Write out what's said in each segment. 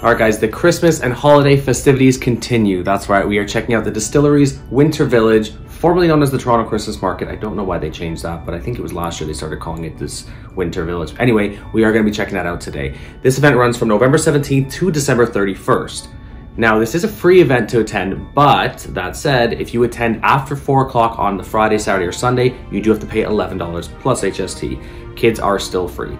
All right, guys, the Christmas and holiday festivities continue. That's right, we are checking out the distillery's Winter Village, formerly known as the Toronto Christmas Market. I don't know why they changed that, but I think it was last year they started calling it this Winter Village. Anyway, we are going to be checking that out today. This event runs from November 17th to December 31st. Now, this is a free event to attend, but that said, if you attend after 4 o'clock on the Friday, Saturday, or Sunday, you do have to pay $11 plus HST. Kids are still free.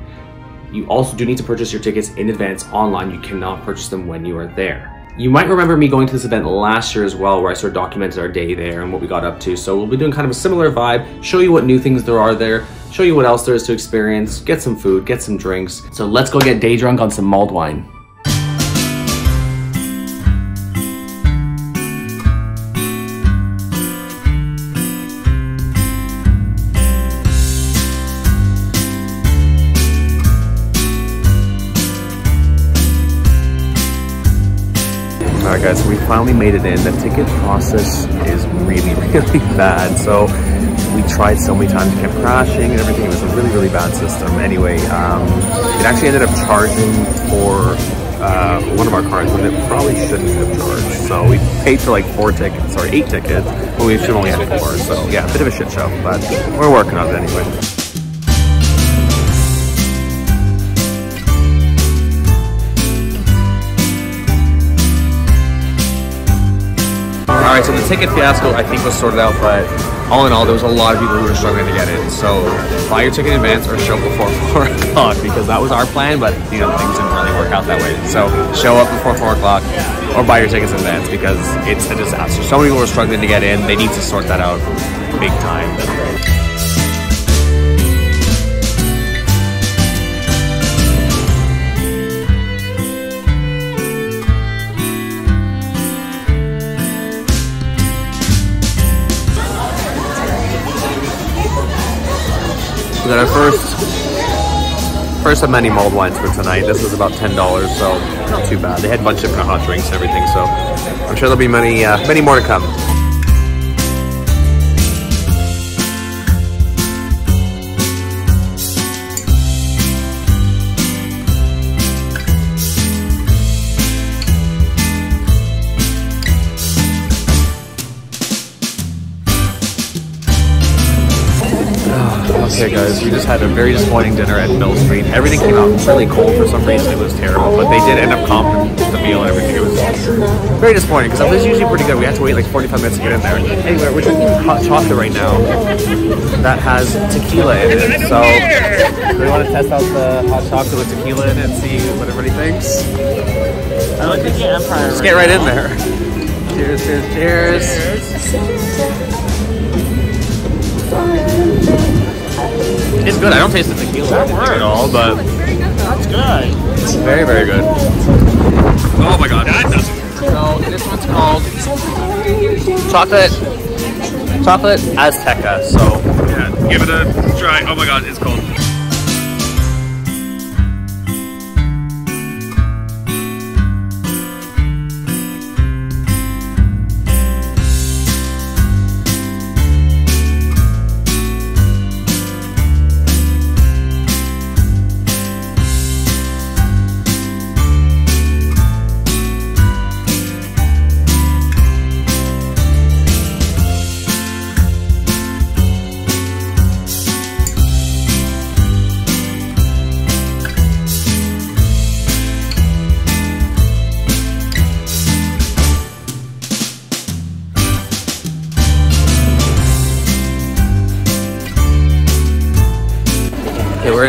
You also do need to purchase your tickets in advance online. You cannot purchase them when you are there. You might remember me going to this event last year as well, where I sort of documented our day there and what we got up to. So we'll be doing kind of a similar vibe, show you what new things there are there, show you what else there is to experience, get some food, get some drinks. So let's go get day drunk on some mulled wine. So we finally made it in. The ticket process is really, really bad. So we tried so many times, it kept crashing and everything. It was a really, really bad system. Anyway, um, it actually ended up charging for uh, one of our cards when it probably shouldn't have charged. So we paid for like four tickets, sorry, eight tickets, but we should only have four. So yeah, a bit of a shit show, but we're working on it anyway. Right, so the ticket fiasco I think was sorted out, but all in all, there was a lot of people who were struggling to get in. So buy your ticket in advance or show up before four o'clock because that was our plan, but you know things didn't really work out that way. So show up before four o'clock or buy your tickets in advance because it's a disaster. So many people were struggling to get in. They need to sort that out big time. Got our first first of many mulled wines for tonight. This was about ten dollars, so not too bad. They had a bunch of different hot drinks and everything, so I'm sure there'll be many uh, many more to come. Okay guys, we just had a very disappointing dinner at Mill Street. Everything came out really cold for some reason. It was terrible, but they did end up comping the meal and everything. It was very disappointing because it was usually pretty good. We had to wait like 45 minutes to get in there. Anyway, we're drinking hot chocolate right now that has tequila in it. So we want to test out the hot chocolate with tequila in it and see what everybody thinks. I like the Empire. Let's get right in there. Cheers, cheers, cheers. It's good. I don't taste the tequila at all, but That's good. it's very, very good. Oh my god. That doesn't. So this one's called chocolate, chocolate Azteca. So yeah, give it a try. Oh my god, it's cold.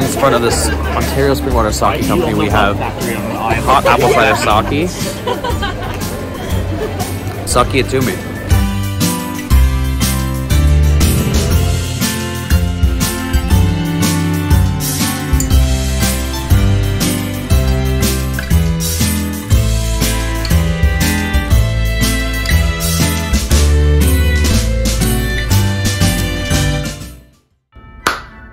In front of this Ontario Springwater Sake Company. We have hot apple cider sake. Sake it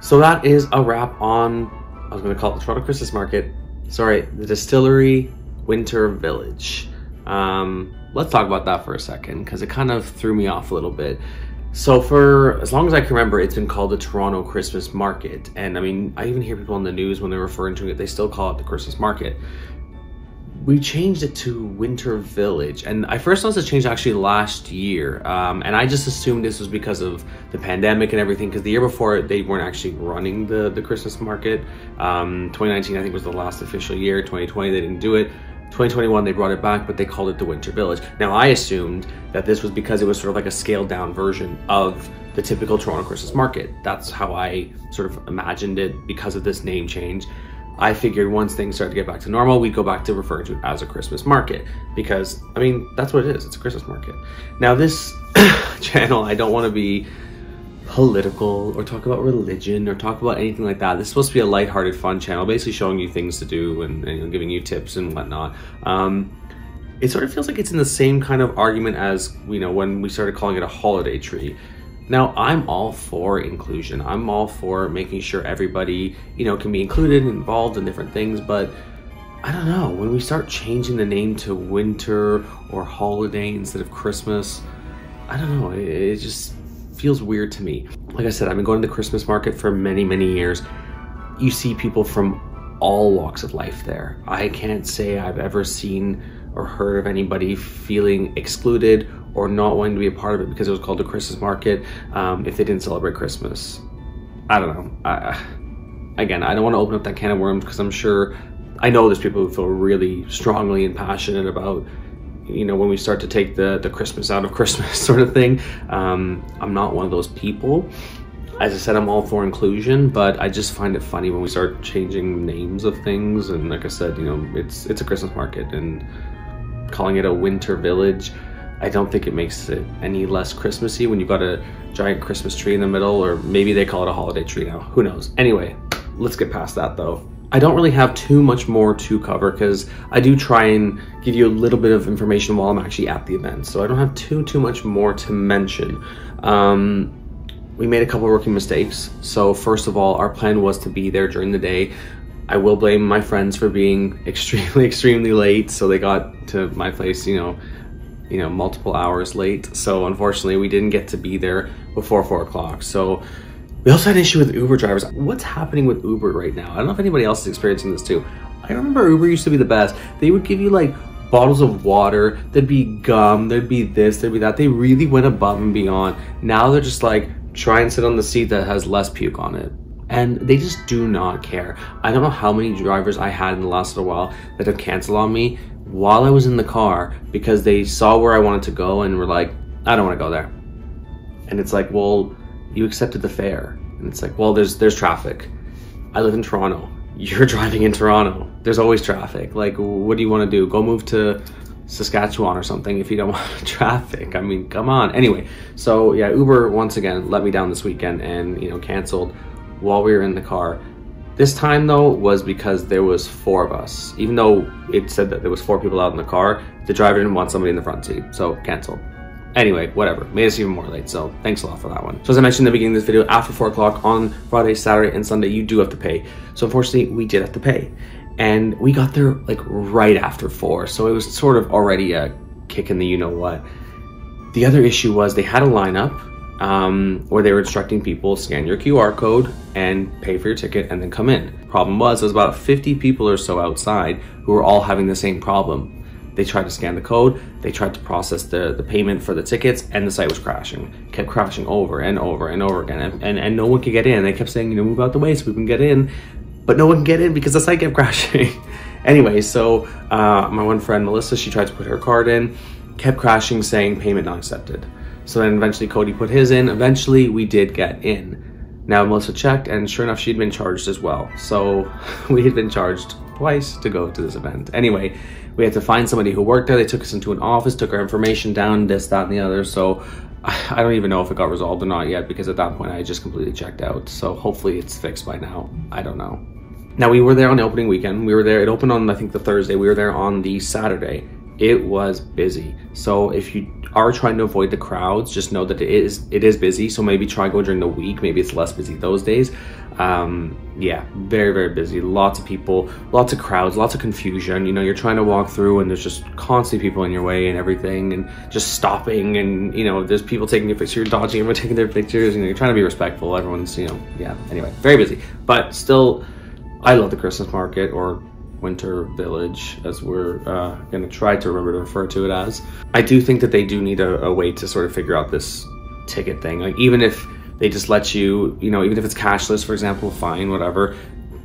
So that is a wrap on, I was going to call it the Toronto Christmas Market. Sorry, the Distillery Winter Village. Um, let's talk about that for a second because it kind of threw me off a little bit. So for as long as I can remember, it's been called the Toronto Christmas Market. And I mean, I even hear people on the news when they're referring to it, they still call it the Christmas Market. We changed it to Winter Village, and I first noticed the change actually last year, um, and I just assumed this was because of the pandemic and everything. Because the year before, they weren't actually running the the Christmas market. Um, 2019, I think, was the last official year. 2020, they didn't do it. 2021 they brought it back but they called it the winter village now i assumed that this was because it was sort of like a scaled down version of the typical toronto christmas market that's how i sort of imagined it because of this name change I figured once things started to get back to normal, we'd go back to referring to it as a Christmas market because, I mean, that's what it is. It's a Christmas market. Now, this channel, I don't want to be political or talk about religion or talk about anything like that. This is supposed to be a lighthearted, fun channel, basically showing you things to do and, and giving you tips and whatnot. Um, it sort of feels like it's in the same kind of argument as, you know, when we started calling it a holiday tree now, I'm all for inclusion. I'm all for making sure everybody, you know, can be included and involved in different things, but I don't know, when we start changing the name to winter or holiday instead of Christmas, I don't know, it, it just feels weird to me. Like I said, I've been going to the Christmas market for many, many years. You see people from all walks of life there. I can't say I've ever seen or heard of anybody feeling excluded or not wanting to be a part of it because it was called a Christmas market um, if they didn't celebrate Christmas. I don't know. I, again, I don't want to open up that can of worms because I'm sure I know there's people who feel really strongly and passionate about you know when we start to take the the Christmas out of Christmas sort of thing. Um, I'm not one of those people. As I said, I'm all for inclusion, but I just find it funny when we start changing names of things. And like I said, you know, it's it's a Christmas market and calling it a winter village I don't think it makes it any less Christmassy when you've got a giant Christmas tree in the middle, or maybe they call it a holiday tree now. Who knows? Anyway, let's get past that though. I don't really have too much more to cover because I do try and give you a little bit of information while I'm actually at the event. So I don't have too, too much more to mention. Um, we made a couple of rookie mistakes. So first of all, our plan was to be there during the day. I will blame my friends for being extremely, extremely late. So they got to my place, you know, you know, multiple hours late. So unfortunately, we didn't get to be there before four o'clock. So we also had an issue with Uber drivers. What's happening with Uber right now? I don't know if anybody else is experiencing this too. I remember Uber used to be the best. They would give you like bottles of water, there'd be gum, there'd be this, there'd be that. They really went above and beyond. Now they're just like, try and sit on the seat that has less puke on it. And they just do not care. I don't know how many drivers I had in the last little while that have canceled on me while I was in the car because they saw where I wanted to go and were like, I don't want to go there. And it's like, well, you accepted the fare. And it's like, well, there's there's traffic. I live in Toronto. You're driving in Toronto. There's always traffic. Like, what do you want to do? Go move to Saskatchewan or something if you don't want traffic. I mean, come on. Anyway, so yeah, Uber once again let me down this weekend and you know canceled while we were in the car. This time though was because there was four of us. Even though it said that there was four people out in the car, the driver didn't want somebody in the front seat, so canceled. Anyway, whatever. Made us even more late, so thanks a lot for that one. So as I mentioned in the beginning of this video, after 4 o'clock on Friday, Saturday, and Sunday, you do have to pay. So unfortunately, we did have to pay. And we got there like right after 4, so it was sort of already a kick in the you-know-what. The other issue was they had a lineup um, where they were instructing people scan your QR code and pay for your ticket and then come in. Problem was, there was about 50 people or so outside who were all having the same problem. They tried to scan the code, they tried to process the, the payment for the tickets, and the site was crashing. Kept crashing over and over and over again, and, and, and no one could get in. They kept saying, you know, move out the way so we can get in, but no one can get in because the site kept crashing. anyway, so uh, my one friend Melissa, she tried to put her card in, kept crashing, saying payment not accepted. So then eventually Cody put his in. Eventually we did get in. Now Melissa checked and sure enough she'd been charged as well. So we had been charged twice to go to this event. Anyway, we had to find somebody who worked there. They took us into an office, took our information down, this, that, and the other. So I don't even know if it got resolved or not yet because at that point I just completely checked out. So hopefully it's fixed by now. I don't know. Now we were there on the opening weekend. We were there, it opened on I think the Thursday. We were there on the Saturday. It was busy. So if you are trying to avoid the crowds, just know that it is it is busy. So maybe try go during the week. Maybe it's less busy those days. Um, yeah, very very busy. Lots of people, lots of crowds, lots of confusion. You know, you're trying to walk through and there's just constantly people in your way and everything, and just stopping and you know there's people taking your picture, you're dodging everyone taking their pictures. You know, you're trying to be respectful. Everyone's you know yeah. Anyway, very busy, but still, I love the Christmas market or Winter Village, as we're uh, going to try to remember to refer to it as. I do think that they do need a, a way to sort of figure out this ticket thing. Like, even if they just let you, you know, even if it's cashless, for example, fine, whatever.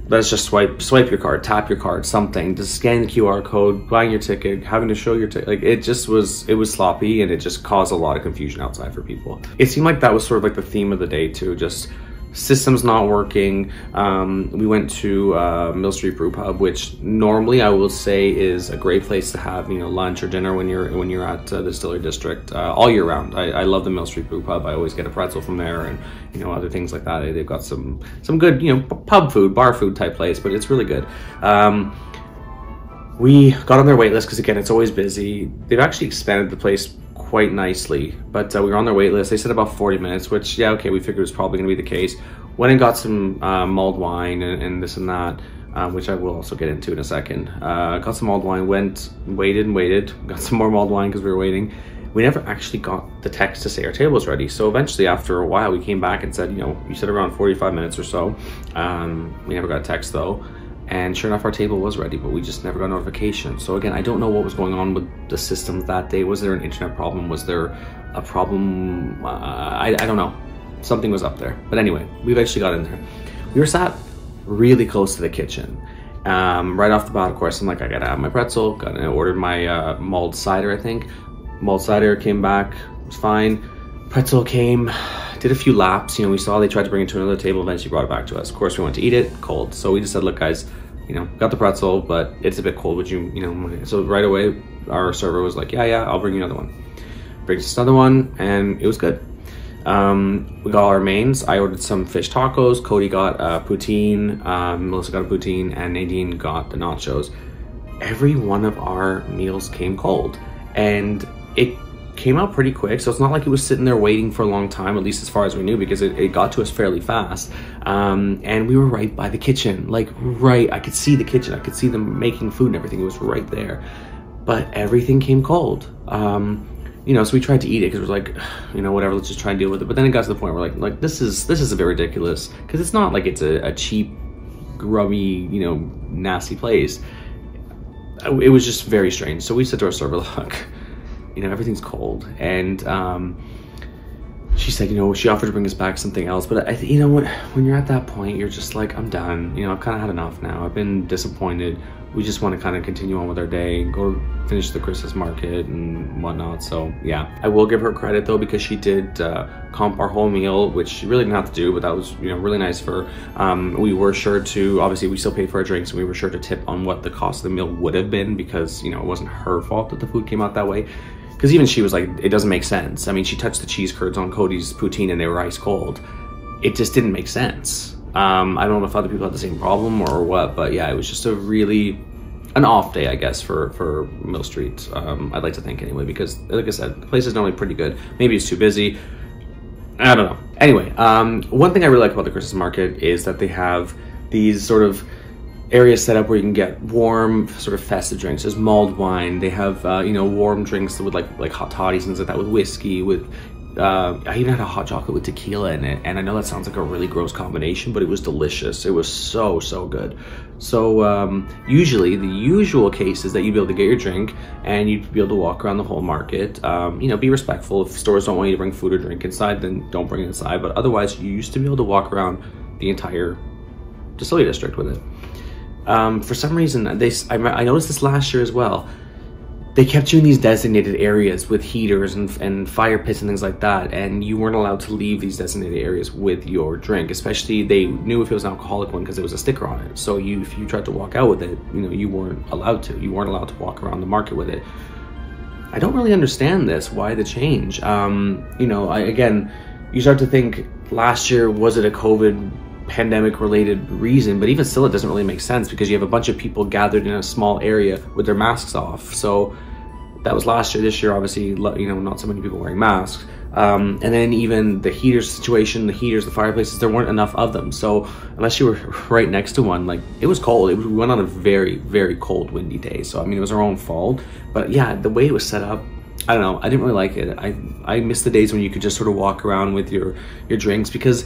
Let's just swipe, swipe your card, tap your card, something. Just scan the QR code, buying your ticket, having to show your ticket. Like it just was, it was sloppy, and it just caused a lot of confusion outside for people. It seemed like that was sort of like the theme of the day too. Just systems not working. Um, we went to uh, Mill Street Brew Pub, which normally I will say is a great place to have you know lunch or dinner when you're when you're at uh, the Distillery District uh, all year round. I, I, love the Mill Street Brew Pub. I always get a pretzel from there and you know other things like that. They've got some some good you know pub food, bar food type place, but it's really good. Um, we got on their wait list because again it's always busy. They've actually expanded the place quite nicely. But uh, we were on their wait list. They said about 40 minutes, which, yeah, okay, we figured was probably going to be the case. Went and got some uh, mulled wine and, and, this and that, uh, which I will also get into in a second. Uh, got some mulled wine, went, waited and waited, got some more mulled wine because we were waiting. We never actually got the text to say our table was ready. So eventually, after a while, we came back and said, you know, you said around 45 minutes or so. Um, we never got a text though. And sure enough, our table was ready, but we just never got notification. So again, I don't know what was going on with the systems that day. Was there an internet problem? Was there a problem? Uh, I, I don't know. Something was up there. But anyway, we eventually got in there. We were sat really close to the kitchen. Um, right off the bat, of course, I'm like, I gotta have my pretzel. Got ordered my uh, mulled cider, I think. Mulled cider came back, it was fine. Pretzel came, did a few laps. You know, we saw they tried to bring it to another table, eventually brought it back to us. Of course, we went to eat it cold. So we just said, look, guys, you know, got the pretzel, but it's a bit cold. Would you, you know, so right away, our server was like, yeah, yeah, I'll bring you another one. Brings us another one, and it was good. Um, we got our mains. I ordered some fish tacos. Cody got uh, poutine. Um, Melissa got a poutine, and Nadine got the nachos. Every one of our meals came cold, and it came out pretty quick, so it's not like it was sitting there waiting for a long time, at least as far as we knew, because it, it got to us fairly fast. Um, and we were right by the kitchen, like right, I could see the kitchen, I could see them making food and everything, it was right there. But everything came cold. Um, you know, so we tried to eat it because it was like, you know, whatever, let's just try and deal with it. But then it got to the point where like, like this is this is a bit ridiculous because it's not like it's a, a cheap, grubby, you know, nasty place. It was just very strange. So we said to our server, look, you know, everything's cold. And um, she said, you know, she offered to bring us back something else. But I, you know, when, when you're at that point, you're just like, I'm done. You know, I've kind of had enough now. I've been disappointed. We just want to kind of continue on with our day go finish the Christmas market and whatnot. So yeah, I will give her credit though because she did uh, comp our whole meal, which she really didn't have to do, but that was you know really nice for. Um, we were sure to obviously we still paid for our drinks and we were sure to tip on what the cost of the meal would have been because you know it wasn't her fault that the food came out that way because even she was like, it doesn't make sense. I mean, she touched the cheese curds on Cody's poutine and they were ice cold. It just didn't make sense. Um, I don't know if other people had the same problem or what, but yeah, it was just a really an off day, I guess, for for Mill Street. Um, I'd like to think anyway, because like I said, the place is normally pretty good. Maybe it's too busy. I don't know. Anyway, um, one thing I really like about the Christmas market is that they have these sort of areas set up where you can get warm, sort of festive drinks. There's mulled wine. They have uh, you know warm drinks with like like hot toddies and things like that with whiskey. With uh, I even had a hot chocolate with tequila in it, and I know that sounds like a really gross combination, but it was delicious. It was so so good. So um, usually the usual case is that you'd be able to get your drink and you'd be able to walk around the whole market. Um, you know, be respectful. If stores don't want you to bring food or drink inside, then don't bring it inside. But otherwise, you used to be able to walk around the entire distillery district with it um, for some reason, they I, I, noticed this last year as well. They kept you in these designated areas with heaters and, and fire pits and things like that, and you weren't allowed to leave these designated areas with your drink. Especially, they knew if it was an alcoholic one because there was a sticker on it. So you, if you tried to walk out with it, you know, you weren't allowed to. You weren't allowed to walk around the market with it. I don't really understand this. Why the change? Um, you know, I, again, you start to think last year was it a COVID pandemic related reason, but even still, it doesn't really make sense because you have a bunch of people gathered in a small area with their masks off. So that was last year. This year, obviously, you know, not so many people wearing masks. Um, and then even the heaters situation, the heaters, the fireplaces, there weren't enough of them. So unless you were right next to one, like it was cold. It was, we went on a very, very cold, windy day. So I mean, it was our own fault. But yeah, the way it was set up, I don't know. I didn't really like it. I I miss the days when you could just sort of walk around with your your drinks because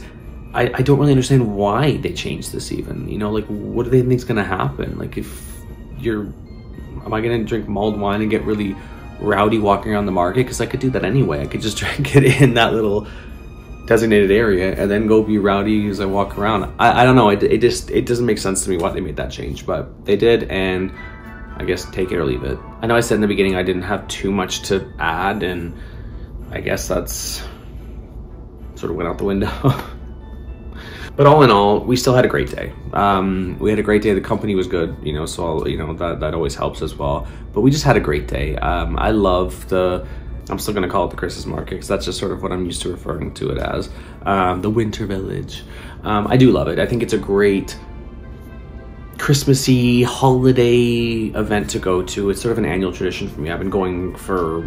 I, I don't really understand why they changed this even. You know, like what do they think's gonna happen? Like if you're, am I gonna drink mulled wine and get really rowdy walking around the market? Because I could do that anyway. I could just drink it in that little designated area and then go be rowdy as I walk around. I, I don't know. It, it just it doesn't make sense to me why they made that change, but they did, and I guess take it or leave it. I know I said in the beginning I didn't have too much to add, and I guess that's sort of went out the window. but all in all, we still had a great day. Um, we had a great day. The company was good, you know, so you know that that always helps as well. But we just had a great day. Um, I love the I'm still gonna call it the Christmas market because that's just sort of what I'm used to referring to it as. Um, the Winter Village. Um, I do love it. I think it's a great Christmassy holiday event to go to. It's sort of an annual tradition for me. I've been going for,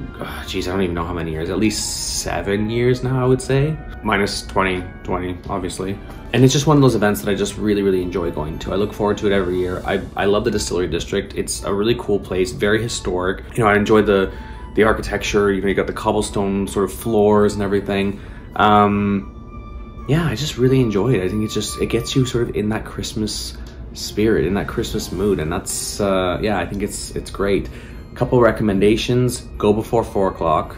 geez, I don't even know how many years. At least seven years now, I would say. Minus 2020, obviously. And it's just one of those events that I just really, really enjoy going to. I look forward to it every year. I, I love the Distillery District. It's a really cool place, very historic. You know, I enjoy the the architecture. You know, you got the cobblestone sort of floors and everything. Um, yeah, I just really enjoy it. I think it's just it gets you sort of in that Christmas spirit, in that Christmas mood, and that's uh, yeah, I think it's it's great. Couple recommendations: go before four o'clock.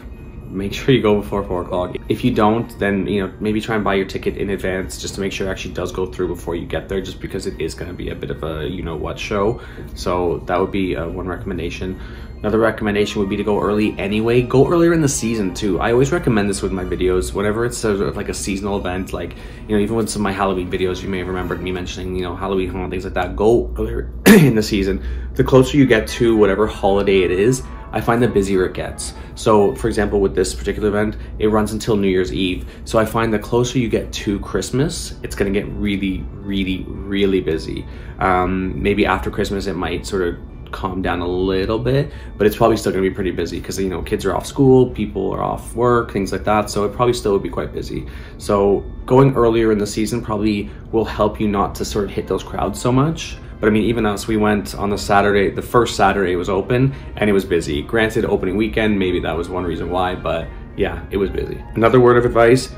Make sure you go before four o'clock. If you don't, then you know maybe try and buy your ticket in advance just to make sure it actually does go through before you get there. Just because it is going to be a bit of a you know what show, so that would be uh, one recommendation. Another recommendation would be to go early anyway. Go earlier in the season too. I always recommend this with my videos. Whenever it's sort of like a seasonal event, like, you know, even with some of my Halloween videos, you may have remembered me mentioning, you know, Halloween and things like that. Go earlier in the season. The closer you get to whatever holiday it is, I find the busier it gets. So, for example, with this particular event, it runs until New Year's Eve. So I find the closer you get to Christmas, it's gonna get really, really, really busy. Um, maybe after Christmas, it might sort of calm down a little bit, but it's probably still gonna be pretty busy because you know kids are off school, people are off work, things like that. So it probably still would be quite busy. So going earlier in the season probably will help you not to sort of hit those crowds so much. But I mean, even us, we went on the Saturday, the first Saturday it was open and it was busy. Granted, opening weekend, maybe that was one reason why, but yeah, it was busy. Another word of advice,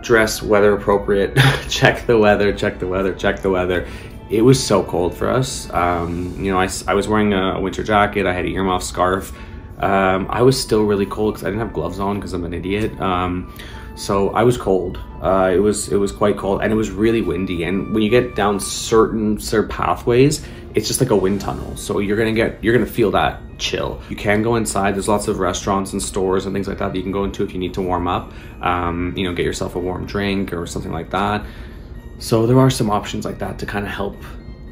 dress weather appropriate. check the weather, check the weather, check the weather it was so cold for us. Um, you know, I, I was wearing a winter jacket, I had an earmuff scarf. Um, I was still really cold because I didn't have gloves on because I'm an idiot. Um, so I was cold. Uh, it was it was quite cold and it was really windy. And when you get down certain certain pathways, it's just like a wind tunnel. So you're gonna get you're gonna feel that chill. You can go inside. There's lots of restaurants and stores and things like that that you can go into if you need to warm up. Um, you know, get yourself a warm drink or something like that. So there are some options like that to kind of help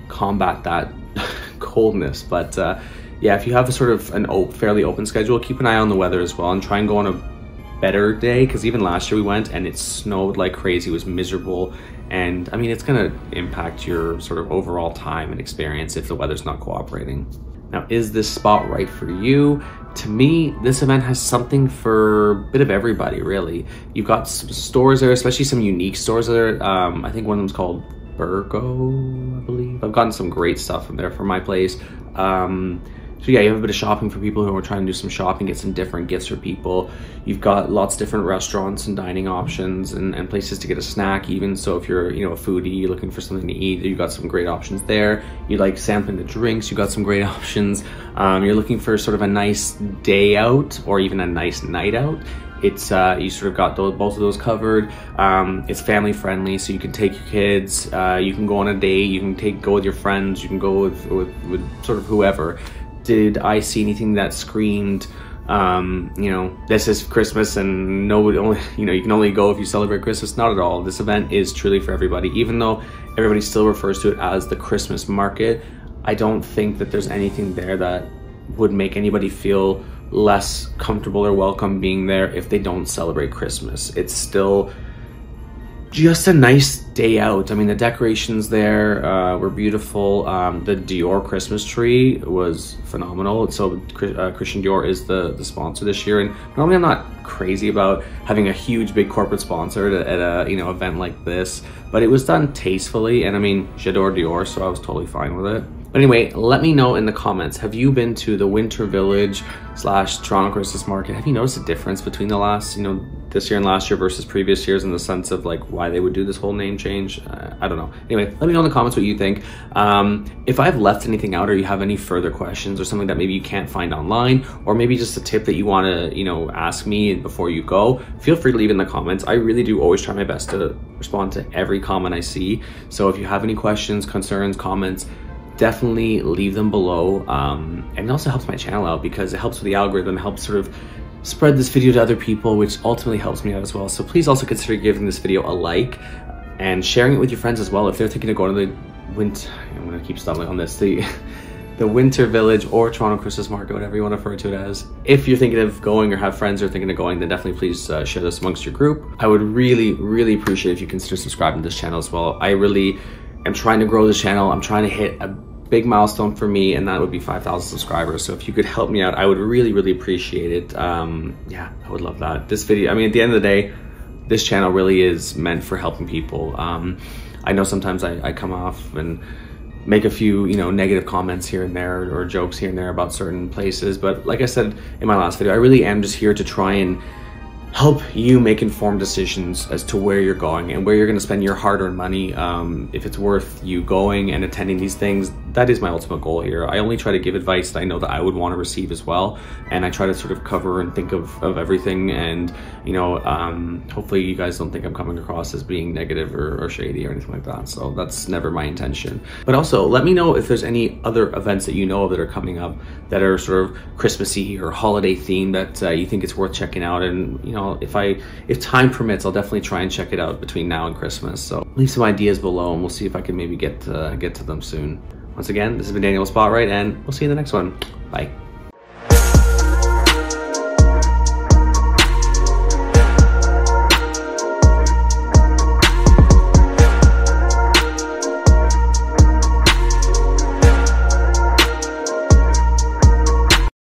combat that coldness. But uh, yeah, if you have a sort of an op fairly open schedule, keep an eye on the weather as well and try and go on a better day because even last year we went and it snowed like crazy, it was miserable. And I mean, it's gonna impact your sort of overall time and experience if the weather's not cooperating. Now, is this spot right for you? To me, this event has something for a bit of everybody, really. You've got some stores there, especially some unique stores there. Um, I think one of them's called Bergo, I believe. I've gotten some great stuff from there for my place. Um, so yeah, you have a bit of shopping for people who are trying to do some shopping, get some different gifts for people. You've got lots of different restaurants and dining options and, and places to get a snack even. So if you're, you know, a foodie, you're looking for something to eat, you've got some great options there. You like sampling the drinks, you've got some great options. Um, you're looking for sort of a nice day out or even a nice night out it's uh, you sort of got those, both of those covered. Um, it's family friendly, so you can take your kids. Uh, you can go on a date. You can take go with your friends. You can go with, with, with sort of whoever did I see anything that screamed, um, you know, this is Christmas and nobody only, you know, you can only go if you celebrate Christmas. Not at all. This event is truly for everybody. Even though everybody still refers to it as the Christmas market, I don't think that there's anything there that would make anybody feel less comfortable or welcome being there if they don't celebrate Christmas. It's still just a nice day out. I mean, the decorations there uh, were beautiful. Um, the Dior Christmas tree was phenomenal. So uh, Christian Dior is the, the sponsor this year. And normally I'm not crazy about having a huge, big corporate sponsor at a, at a you know event like this, but it was done tastefully. And I mean, j'adore Dior, so I was totally fine with it. But anyway, let me know in the comments. Have you been to the Winter Village slash Toronto Christmas Market? Have you noticed a difference between the last, you know, this year and last year versus previous years in the sense of like why they would do this whole name change? Uh, I don't know. Anyway, let me know in the comments what you think. Um, if I've left anything out or you have any further questions or something that maybe you can't find online or maybe just a tip that you want to, you know, ask me before you go, feel free to leave in the comments. I really do always try my best to respond to every comment I see. So if you have any questions, concerns, comments, definitely leave them below. Um, and it also helps my channel out because it helps with the algorithm, helps sort of spread this video to other people, which ultimately helps me out as well. So please also consider giving this video a like and sharing it with your friends as well. If they're thinking of going to the winter, I'm gonna keep stumbling on this, the, the Winter Village or Toronto Christmas Market, whatever you want to refer to it as. If you're thinking of going or have friends who are thinking of going, then definitely please uh, share this amongst your group. I would really, really appreciate if you consider subscribing to this channel as well. I really am trying to grow this channel. I'm trying to hit a big milestone for me and that would be 5,000 subscribers. So if you could help me out, I would really, really appreciate it. Um, yeah, I would love that. This video, I mean, at the end of the day, this channel really is meant for helping people. Um, I know sometimes I, I come off and make a few, you know, negative comments here and there or jokes here and there about certain places. But like I said in my last video, I really am just here to try and help you make informed decisions as to where you're going and where you're going to spend your hard-earned money um, if it's worth you going and attending these things that is my ultimate goal here i only try to give advice that i know that i would want to receive as well and i try to sort of cover and think of, of everything and you know um, hopefully you guys don't think i'm coming across as being negative or, or shady or anything like that so that's never my intention but also let me know if there's any other events that you know of that are coming up that are sort of christmassy or holiday themed that uh, you think it's worth checking out and you know if I if time permits, I'll definitely try and check it out between now and Christmas. So leave some ideas below, and we'll see if I can maybe get to, get to them soon. Once again, this has been Daniel Spotlight, and we'll see you in the next one. Bye.